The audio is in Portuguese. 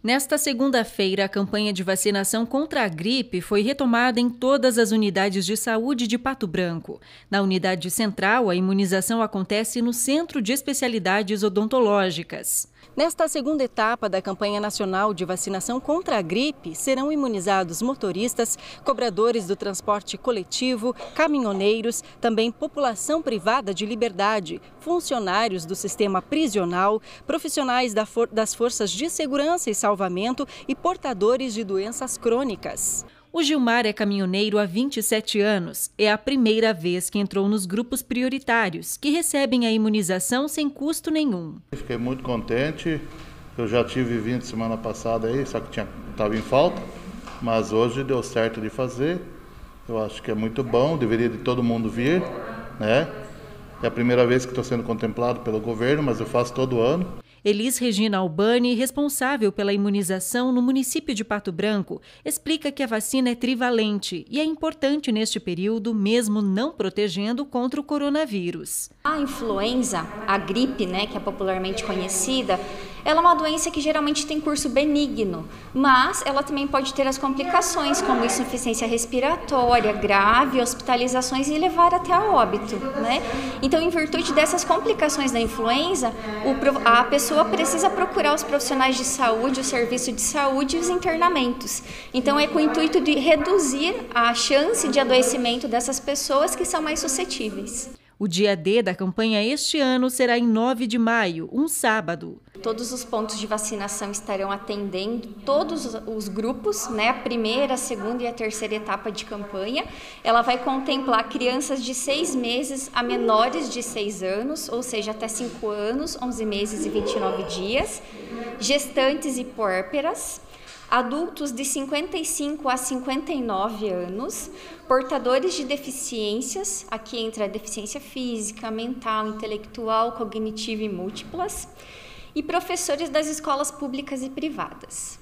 Nesta segunda-feira, a campanha de vacinação contra a gripe foi retomada em todas as unidades de saúde de Pato Branco. Na unidade central, a imunização acontece no Centro de Especialidades Odontológicas. Nesta segunda etapa da campanha nacional de vacinação contra a gripe, serão imunizados motoristas, cobradores do transporte coletivo, caminhoneiros, também população privada de liberdade, funcionários do sistema prisional, profissionais das forças de segurança e salvamento e portadores de doenças crônicas. O Gilmar é caminhoneiro há 27 anos. É a primeira vez que entrou nos grupos prioritários, que recebem a imunização sem custo nenhum. Fiquei muito contente. Eu já tive vindo semana passada aí, só que estava em falta, mas hoje deu certo de fazer. Eu acho que é muito bom, deveria de todo mundo vir, né? É a primeira vez que estou sendo contemplado pelo governo, mas eu faço todo ano. Elis Regina Albani, responsável pela imunização no município de Pato Branco, explica que a vacina é trivalente e é importante neste período, mesmo não protegendo contra o coronavírus. A influenza, a gripe, né, que é popularmente conhecida, ela é uma doença que geralmente tem curso benigno, mas ela também pode ter as complicações, como insuficiência respiratória grave, hospitalizações e levar até a óbito. Né? Então, em virtude dessas complicações da influenza, a pessoa precisa procurar os profissionais de saúde, o serviço de saúde e os internamentos. Então, é com o intuito de reduzir a chance de adoecimento dessas pessoas que são mais suscetíveis. O dia D da campanha este ano será em 9 de maio, um sábado. Todos os pontos de vacinação estarão atendendo todos os grupos, né? A primeira, a segunda e a terceira etapa de campanha. Ela vai contemplar crianças de seis meses a menores de seis anos, ou seja, até cinco anos, 11 meses e 29 dias, gestantes e puérperas, adultos de 55 a 59 anos, portadores de deficiências, aqui entra a deficiência física, mental, intelectual, cognitiva e múltiplas, e professores das escolas públicas e privadas.